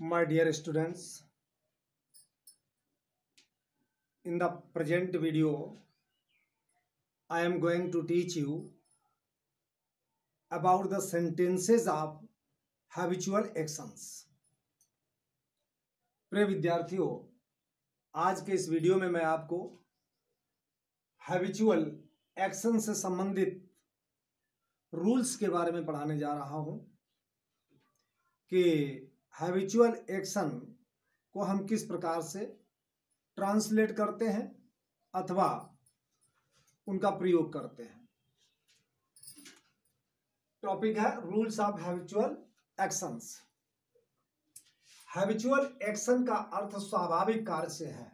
my dear students in the present video i am going to teach you about the sentences of habitual actions प्रिय विद्यार्थियों आज के इस video में मैं आपको हैबिचुअल एक्शन से संबंधित रूल्स के बारे में पढ़ाने जा रहा हूँ कि हैबिचुअल एक्शन को हम किस प्रकार से ट्रांसलेट करते हैं अथवा उनका प्रयोग करते हैं? टॉपिक है rules of habitual actions habitual action का अर्थ स्वाभाविक कार्य से है।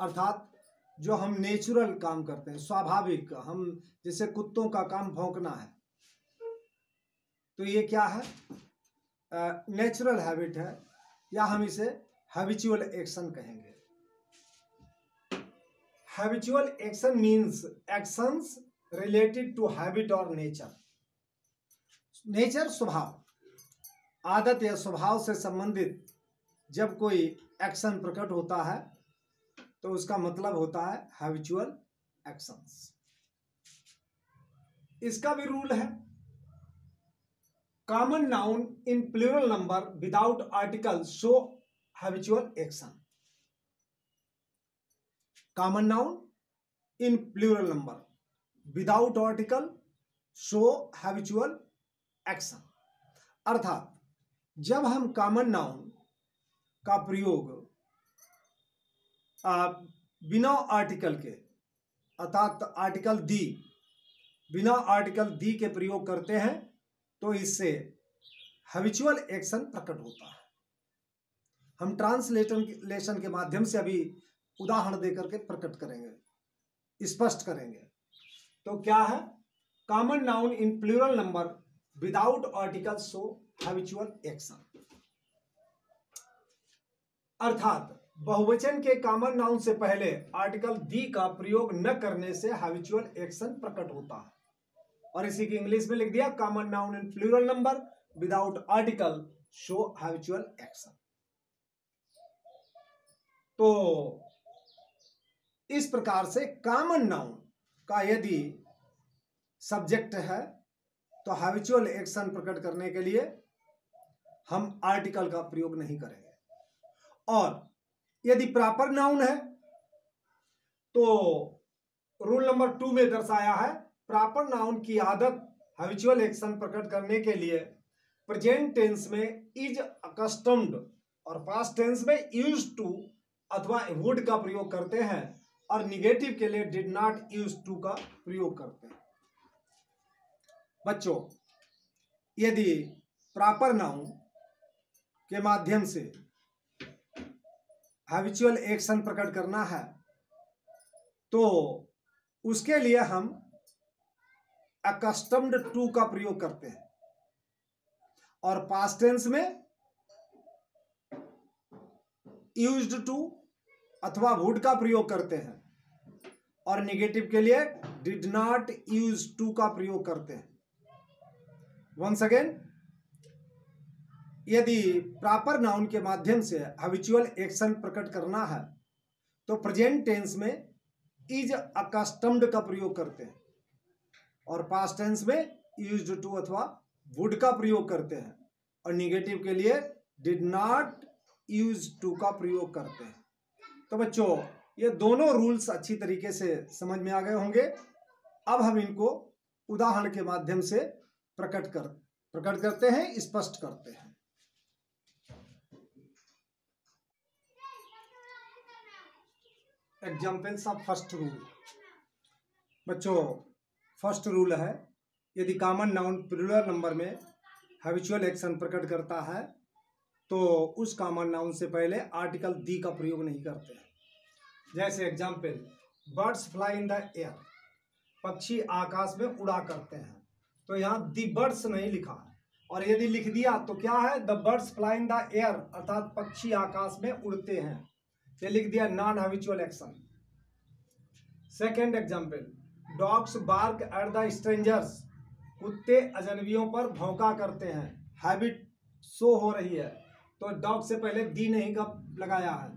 अर्थात जो हम नेचुरल काम करते हैं, स्वाभाविक, हम जैसे कुत्तों का काम भौंकना है। तो ये क्या है? नेचुरल हैबिट है, या हम इसे हैबिचुअल एक्शन कहेंगे। Habitual action means actions related to habit और नेचर नेचर स्वभाव, आदत या स्वभाव से संबंधित जब कोई एक्शन प्रकट होता है तो उसका मतलब होता है हैबिचुअल एक्शंस इसका भी रूल है। Common noun in plural number without article show habitual action common noun in plural number without article show habitual action अर्थात, जब हम कॉमन नाउन का प्रयोग बिना आर्टिकल के, अर्थात आर्टिकल दी बिना आर्टिकल दी के प्रयोग करते हैं तो इससे हैबिचुअल एक्शन प्रकट होता है। हम ट्रांसलेशन के माध्यम से अभी उदाहरण देकर के प्रकट करेंगे, स्पष्ट करेंगे। तो क्या है? Common noun in plural number without article so habitual action अर्थात, बहुवचन के कॉमन नाउन से पहले आर्टिकल दी का प्रयोग न करने से हैबिचुअल एक्शन प्रकट होता है। और इसी की इंग्लिश में लिख दिया common noun in plural number without article show habitual action तो इस प्रकार से कॉमन नाउन का यदि सब्जेक्ट है तो हैबिचुअल एक्शन प्रकट करने के लिए हम आर्टिकल का प्रयोग नहीं करेंगे। और यदि प्रॉपर नाउन है तो रूल नंबर टू में दर्शाया है प्रॉपर नाउन की आदत हैबिचुअल एक्शन प्रकट करने के लिए प्रेजेंट टेंस में इज़ अकस्टम्ड और पास्ट टेंस में यूज़ टू अथवा वुड का प्रयोग करते हैं और निगेटिव के लिए डिड नॉट यूज़ टू का प्रयोग करते हैं। बच्चों, यदि प्रॉपर नाउन के माध्यम से हैबिचुअल एक्शन प्रकट करना है तो उसके लिए हम अकस्टम्ड टू का प्रयोग करते हैं। और पास्ट टेंस में यूज्ड टू अथवा वुड का प्रयोग करते हैं। और नेगेटिव के लिए डिड नॉट यूज़ टू का प्रयोग करते हैं। वंस अगेन यदि प्रॉपर नाउन के माध्यम से हविचुअल एक्शन प्रकट करना है तो प्रेजेंट टेंस में इज़ अकस्टम्ड का प्रयोग करते हैं। और पास्ट टेंस में यूज्ड टू अथवा वुड का प्रयोग करते हैं। और निगेटिव के लिए डिड नॉट यूज़ टू का प्रयोग करते हैं। तो बच्चों, ये दोनों रूल्स अच्छी तरीके से समझ में आ गए होंगे। अब हम इनको उदाहरण के माध्यम से प्रकट कर, प्रकट करते हैं, स्पष्ट करते हैं। एग्जाम्पल्स ऑफ़ फ़र्स्ट रूल बच्चों फ़र्स्ट रूल है, यदि कॉमन नाउन प्लूरल नंबर में हैबिचुअल एक्शन प्रकट करता है तो उस कॉमन नाउन से पहले आर्टिकल दी का प्रयोग नहीं करते जैसे example birds fly in the air पक्षी आकाश में उड़ा करते हैं। तो यहाँ दी बर्ड्स नहीं लिखा है। और यदि लिख दिया तो क्या है? The birds fly in the air अर्थात पक्षी आकाश में उड़ते हैं। ये लिख दिया non habitual action second example dogs bark at the strangers. कुत्ते अजनबियों पर भौंका करते हैं। हैबिट शो हो रही है। तो डॉग से पहले दी नहीं का लगाया है।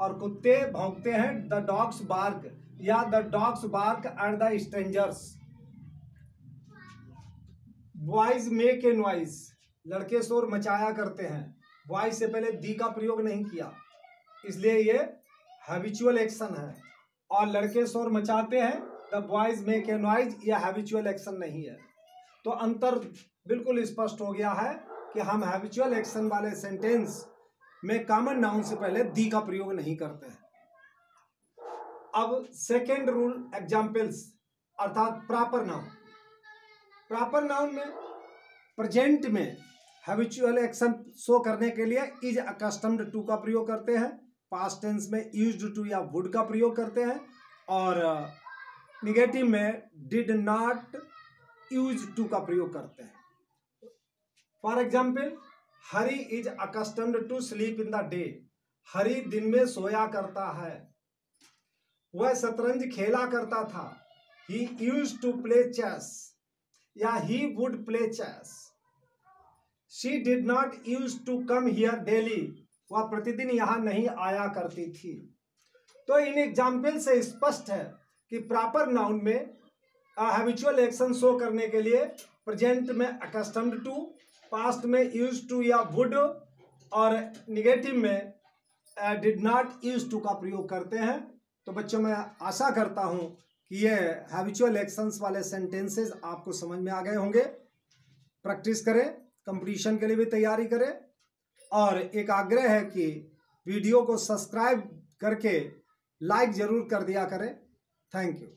और कुत्ते भौंकते हैं द डॉग्स बार्क या the dogs bark at the strangers. Boys make a noise. लड़के शोर मचाया करते हैं। बॉयज़ से पहले दी का प्रयोग नहीं किया। इसलिए ये हैबिचुअल एक्शन है। और लड़के शोर मचाते हैं। The boys make a noise यह हैबिचुअल एक्शन नहीं है। तो अंतर बिल्कुल स्पष्ट हो गया है कि हम हैबिचुअल एक्शन वाले सेंटेंस में कॉमन नाउन से पहले दी का प्रयोग नहीं करते हैं। अब सेकेंड रूल एग्जाम्पल्स अर्थात प्रॉपर नाउन प्रॉपर नाउन में प्रेजेंट में हैबिचुअल एक्शन शो करने के लिए इज़ अकस्टम्ड टू का प्रयोग करते हैं। पास्ट टेंस में यूज्ड टू या वुड का प्रयोग करते हैं। और निगेटिव में डिड नॉट यूज़ टू का प्रयोग करते हैं। For example Hari is accustomed to sleep in the day Hari दिन में सोया करता है। वह शतरंज खेला करता था। He use to play chess या he would play chess she did not use to come here daily वह प्रतिदिन यहाँ नहीं आया करती थी। तो इन एग्ज़ाम्पल से स्पष्ट है कि प्रॉपर नाउन में हैबिचुअल एक्शन शो करने के लिए प्रेजेंट में अकस्टम्ड टू पास्ट में यूज़ टू या वुड और निगेटिव में डिड नॉट यूज़ टू का प्रयोग करते हैं। तो बच्चों, मैं आशा करता हूँ कि ये हैबिचुअल एक्शंस वाले सेंटेंसेस आपको समझ में आ गए होंगे। प्रैक्टिस करें कंपटीशन के लिए भी तैयारी करें और एक आग्रह है कि वीडियो को सब्सक्राइब करके लाइक ज़रूर कर दिया करें। Thank you